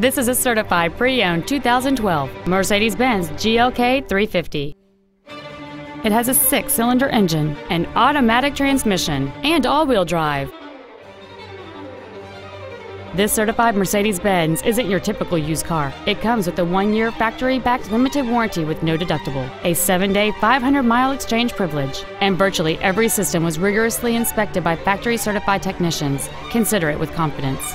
This is a certified pre-owned 2012 Mercedes-Benz GLK 350. It has a six-cylinder engine, an automatic transmission, and all-wheel drive. This certified Mercedes-Benz isn't your typical used car. It comes with a one-year factory-backed limited warranty with no deductible, a seven-day, 500-mile exchange privilege, and virtually every system was rigorously inspected by factory-certified technicians. Consider it with confidence.